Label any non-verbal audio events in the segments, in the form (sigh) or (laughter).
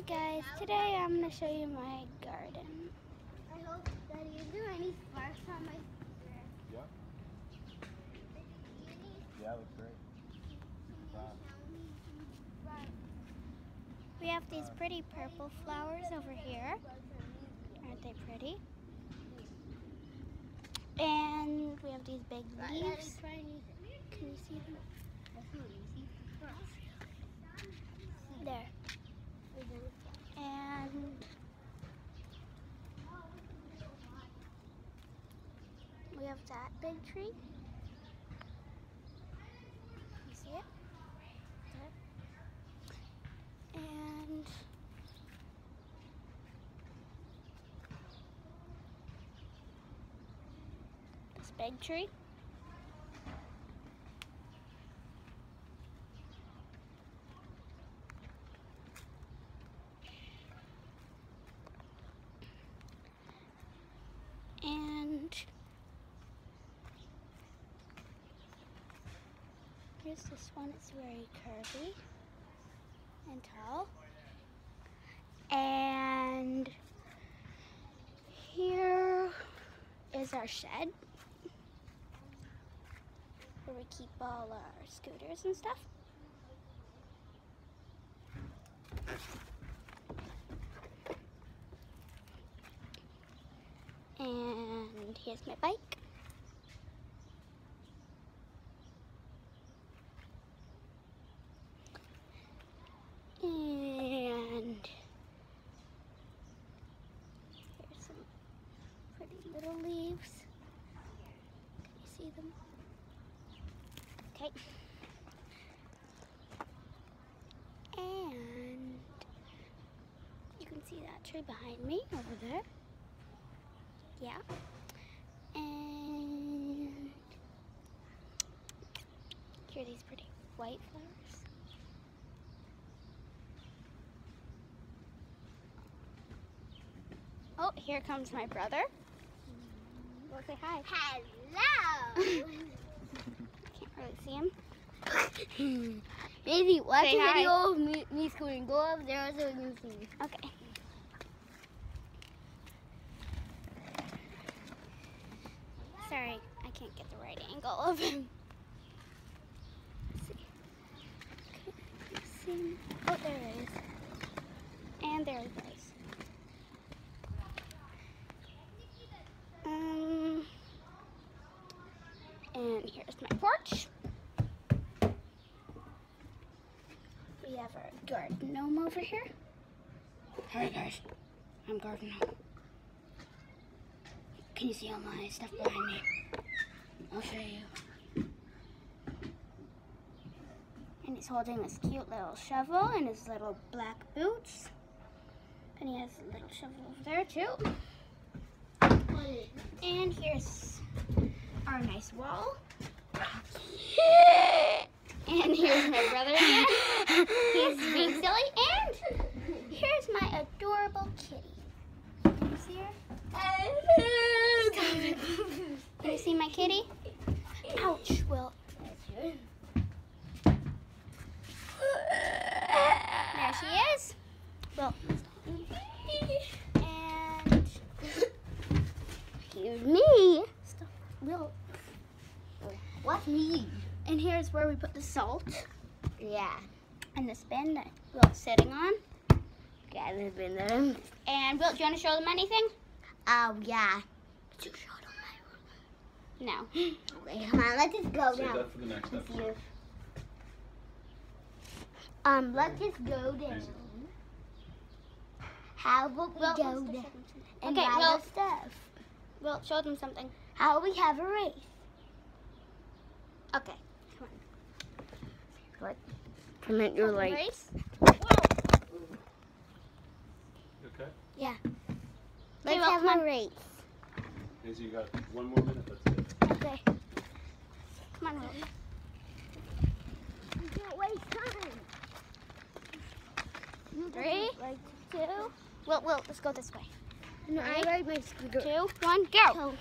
Hi guys, today I'm going to show you my garden. I hope that you do any sparks on my Yeah. Yeah, looks great. Wow. We have these pretty purple flowers over here. Aren't they pretty? And we have these big leaves. Can you see them? There. And we have that big tree. You see it? And this big tree. And here's this one. It's very curvy and tall. And here is our shed where we keep all our scooters and stuff. And here's my bike. And here's some pretty little leaves. Can you see them? Okay. And you can see that tree behind me over there. Yeah. And here are these pretty white flowers. Oh, here comes my brother. Well, say hi. Hello. (laughs) Can't see him. Maybe watch Say a hi. video of me, me scooting. Go up there so you can see me. Okay. Sorry, I can't get the right angle of him. See. Okay, see him? Oh, there it is. And there he goes. Um, and here's my porch. We have our garden gnome over here. Hi guys, I'm Garden Gnome. Can you see all my stuff behind me? I'll show you. And he's holding this cute little shovel and his little black boots. And he has a little shovel over there too. And here's our nice wall. (laughs) And here's my brother again. He's being silly. And here's my adorable kitty. Can you see her? Can you see my kitty? Ouch, Will. There she is. Well, and here's me. Stop. Will. What's me? And here's where we put the salt Yeah. and the bin that Will's sitting on. Yeah, there's been them. And Will, do you want to show them anything? Oh, yeah. To show them my room. No. (gasps) Okay, come on, let's just go Save now. that for the next Let's episode. Um, let's just go down. How about we Will, go let's go show down them and Okay, buy Will. the stuff? Will, show them something. How we have a race? Okay. Come on. Permit your Open race. You okay? Yeah. Let's Will, have come a on. race. Daisy, you got one more minute. That's it. Okay. Come on, Will. We can't waste time. Three, Like, two. Will, Will, let's go this way. no, I Three, ride my scooter. Two, one, go. Oh.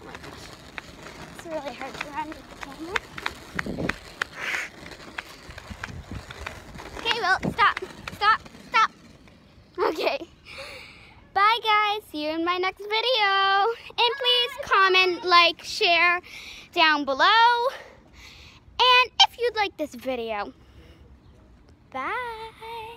Oh my gosh. It's really hard to run with the camera. Okay, Will, stop. Stop. see you in my next video. And please comment, like, share down below. And if you'd like this video, bye.